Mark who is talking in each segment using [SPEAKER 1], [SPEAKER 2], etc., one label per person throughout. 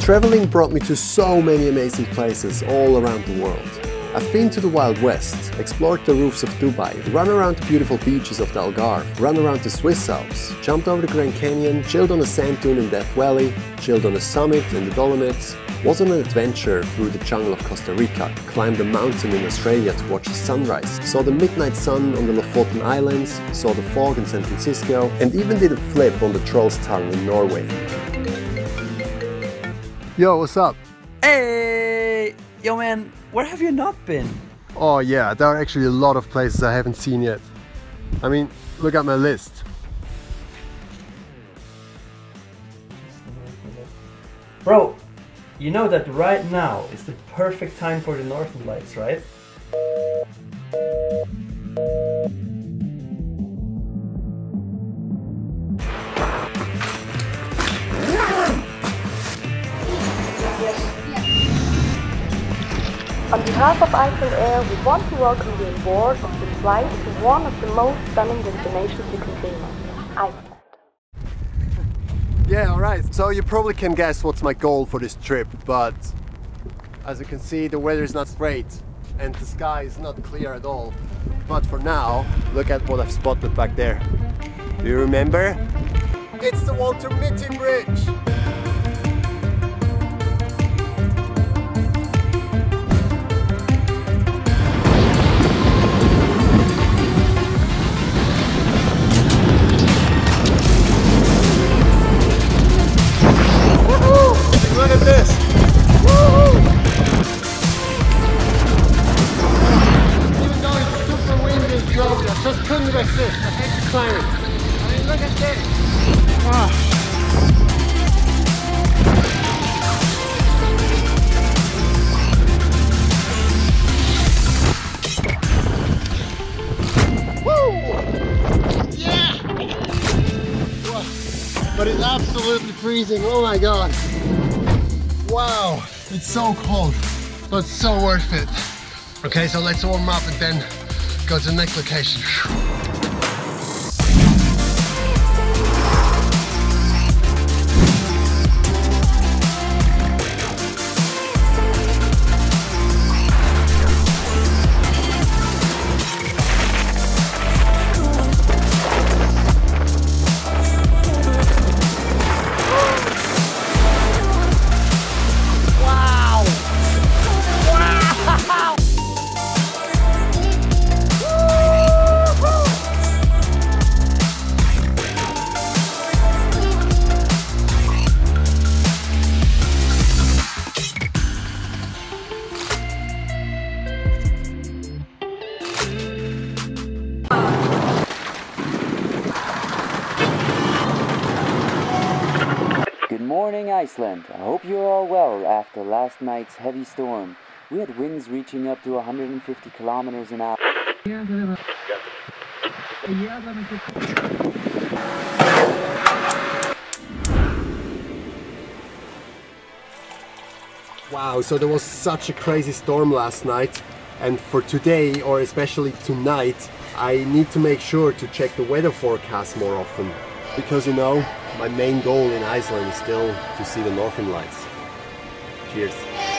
[SPEAKER 1] Traveling brought me to so many amazing places all around the world. I've been to the Wild West, explored the roofs of Dubai, run around the beautiful beaches of the Algarve, run around the Swiss Alps, jumped over the Grand Canyon, chilled on a sand dune in Death Valley, chilled on a summit in the Dolomites, was on an adventure through the jungle of Costa Rica, climbed a mountain in Australia to watch the sunrise, saw the midnight sun on the Lofoten Islands, saw the fog in San Francisco, and even did a flip on the Troll's Tongue in Norway. Yo, what's up?
[SPEAKER 2] Hey! Yo man, where have you not been?
[SPEAKER 1] Oh yeah, there are actually a lot of places I haven't seen yet. I mean, look at my list.
[SPEAKER 2] Bro, you know that right now is the perfect time for the Northern Lights, right?
[SPEAKER 3] On behalf of Icelandair, we want to welcome you on board of this flight to one of the most stunning destinations you can dream of, Iceland.
[SPEAKER 1] Yeah, alright. So you probably can guess what's my goal for this trip, but as you can see, the weather is not great and the sky is not clear at all. But for now, look at what I've spotted back there. Do you remember? It's the Walter Mitty Bridge! I hate to climb it. I mean, look at this! Woo! Yeah! But it's absolutely freezing. Oh my god! Wow, it's so cold, but it's so worth it. Okay, so let's warm up and then go to the next location.
[SPEAKER 4] Morning, Iceland. I hope you're all well after last night's heavy storm. We had winds reaching up to 150 kilometers an hour.
[SPEAKER 1] Wow, so there was such a crazy storm last night and for today or especially tonight I need to make sure to check the weather forecast more often because you know my main goal in Iceland is still to see the northern lights. Cheers.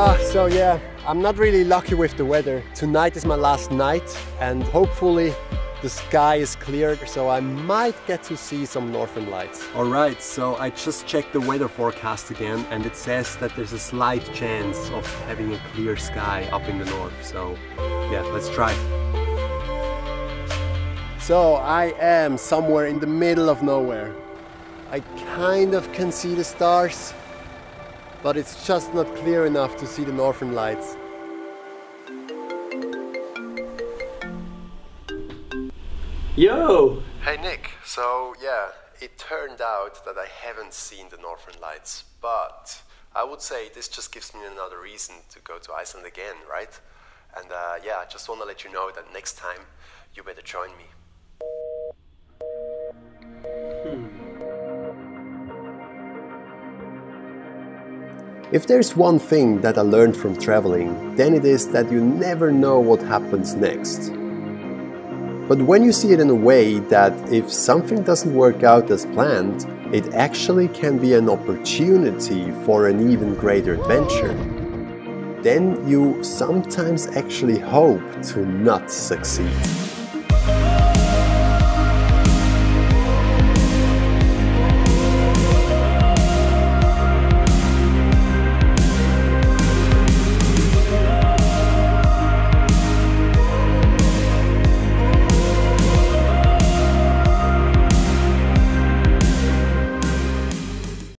[SPEAKER 1] Uh, so yeah, I'm not really lucky with the weather. Tonight is my last night and hopefully the sky is clear, so I might get to see some northern lights. Alright, so I just checked the weather forecast again and it says that there's a slight chance of having a clear sky up in the north. So yeah, let's try. So I am somewhere in the middle of nowhere. I kind of can see the stars, but it's just not clear enough to see the northern lights.
[SPEAKER 2] Yo!
[SPEAKER 1] Hey Nick, so yeah, it turned out that I haven't seen the northern lights, but I would say this just gives me another reason to go to Iceland again, right? And uh, yeah, I just want to let you know that next time you better join me. If there's one thing that I learned from traveling, then it is that you never know what happens next. But when you see it in a way that if something doesn't work out as planned, it actually can be an opportunity for an even greater adventure, then you sometimes actually hope to not succeed.